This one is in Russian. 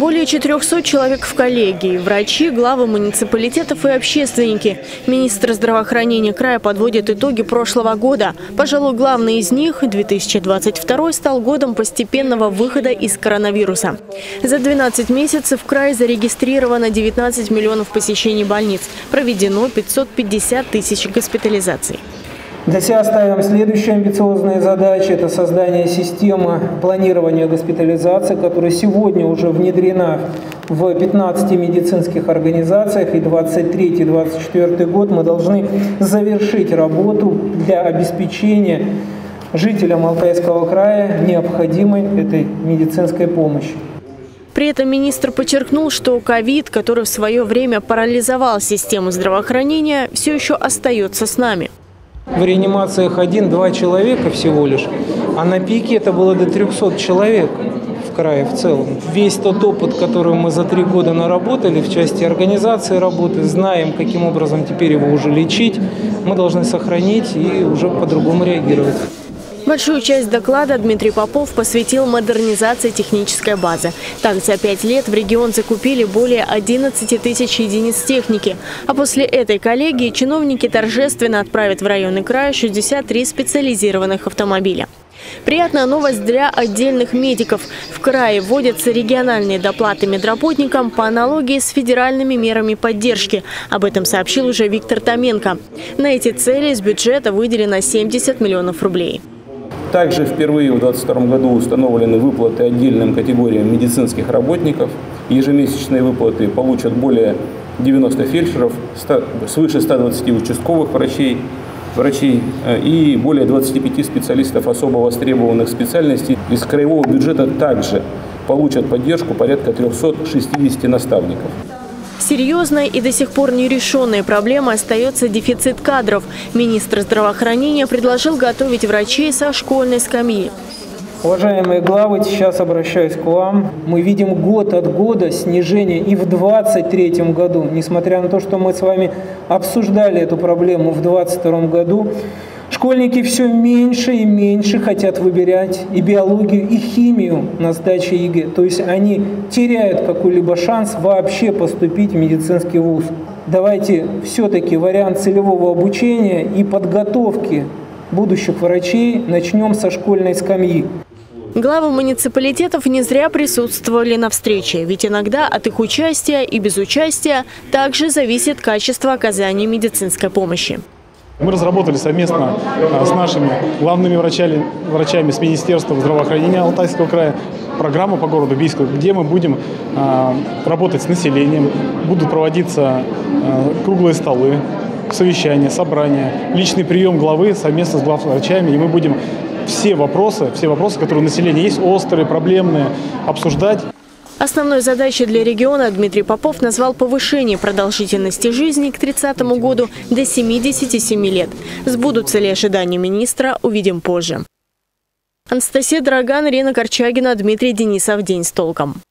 Более 400 человек в коллегии, врачи, главы муниципалитетов и общественники. Министр здравоохранения края подводит итоги прошлого года. Пожалуй, главный из них – 2022 стал годом постепенного выхода из коронавируса. За 12 месяцев в крае зарегистрировано 19 миллионов посещений больниц, проведено 550 тысяч госпитализаций. Для себя ставим следующие амбициозные задачи. Это создание системы планирования госпитализации, которая сегодня уже внедрена в 15 медицинских организациях. И 23-24 год мы должны завершить работу для обеспечения жителям Алтайского края необходимой этой медицинской помощи. При этом министр подчеркнул, что ковид, который в свое время парализовал систему здравоохранения, все еще остается с нами. В реанимациях один-два человека всего лишь, а на пике это было до 300 человек в крае в целом. Весь тот опыт, который мы за три года наработали в части организации работы, знаем, каким образом теперь его уже лечить, мы должны сохранить и уже по-другому реагировать. Большую часть доклада Дмитрий Попов посвятил модернизации технической базы. Так, за пять лет в регион закупили более 11 тысяч единиц техники. А после этой коллегии чиновники торжественно отправят в районный край 63 специализированных автомобиля. Приятная новость для отдельных медиков. В крае вводятся региональные доплаты медработникам по аналогии с федеральными мерами поддержки. Об этом сообщил уже Виктор Томенко. На эти цели из бюджета выделено 70 миллионов рублей. Также впервые в 2022 году установлены выплаты отдельным категориям медицинских работников. Ежемесячные выплаты получат более 90 фельдшеров, свыше 120 участковых врачей, врачей э, и более 25 специалистов особо востребованных специальностей. Из краевого бюджета также получат поддержку порядка 360 наставников. Серьезной и до сих пор нерешенной проблемой остается дефицит кадров. Министр здравоохранения предложил готовить врачей со школьной скамьи. Уважаемые главы, сейчас обращаюсь к вам. Мы видим год от года снижение и в 2023 году, несмотря на то, что мы с вами обсуждали эту проблему в 2022 году, Школьники все меньше и меньше хотят выбирать и биологию, и химию на сдаче ЕГЭ. То есть они теряют какой-либо шанс вообще поступить в медицинский вуз. Давайте все-таки вариант целевого обучения и подготовки будущих врачей начнем со школьной скамьи. Главы муниципалитетов не зря присутствовали на встрече, ведь иногда от их участия и без участия также зависит качество оказания медицинской помощи. Мы разработали совместно а, с нашими главными врачами, врачами с Министерства здравоохранения Алтайского края программу по городу Бийску, где мы будем а, работать с населением, будут проводиться а, круглые столы, совещания, собрания, личный прием главы совместно с главврачами, и мы будем все вопросы, все вопросы, которые у населения есть, острые, проблемные, обсуждать. Основной задачей для региона Дмитрий Попов назвал повышение продолжительности жизни к 30 году до 77 лет. Сбудутся ли ожидания министра, увидим позже. Анастасия Драган, Ирина Корчагина, Дмитрий Денисов. День с толком.